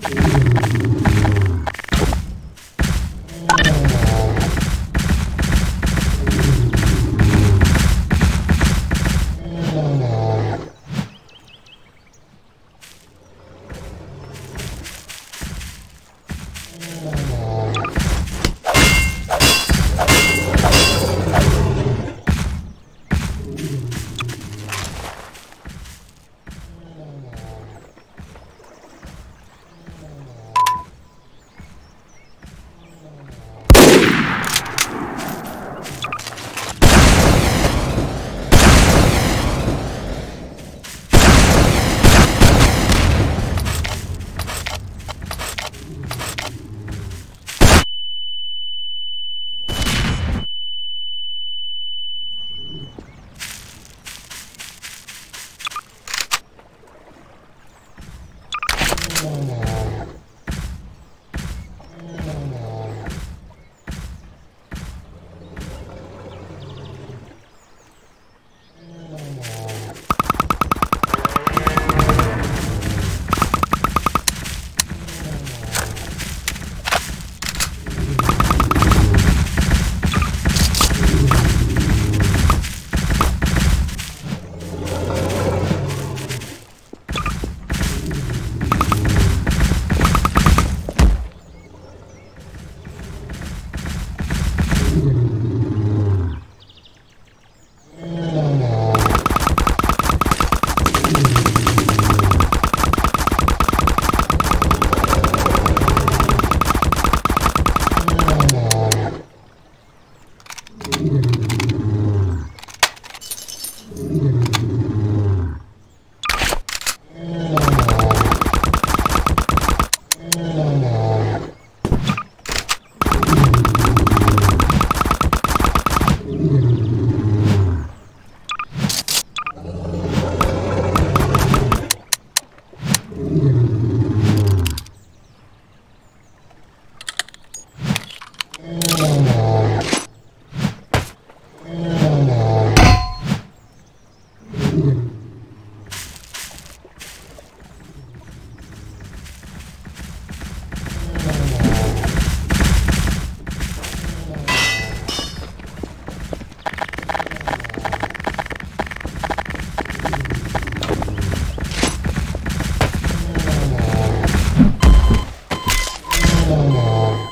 Thank you. ああ。